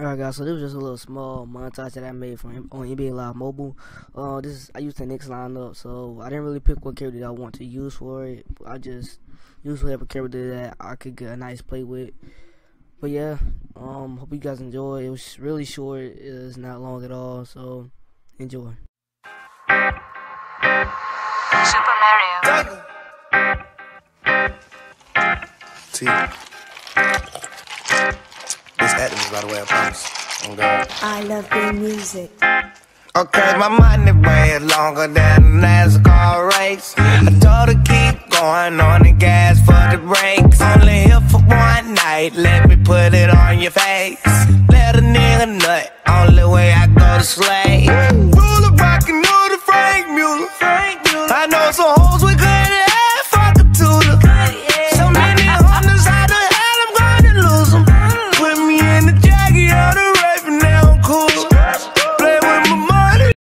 Alright guys, so this was just a little small montage that I made from on NBA Live Mobile. Uh, this is, I used the Knicks lineup, so I didn't really pick what character that I want to use for it. I just usually have a character that I could get a nice play with. But yeah, um, hope you guys enjoy. It was really short. It's not long at all, so enjoy. Super Mario. T that is, by the way, I promise. Oh, I love the music. Okay, my money way longer than a NASCAR race. I told her keep going on the gas for the brakes. Only here for one night, let me put it on your face. Let a nigga nut, only way I go to slay. Ruler rockin' new to Franck Muller. I know some hoes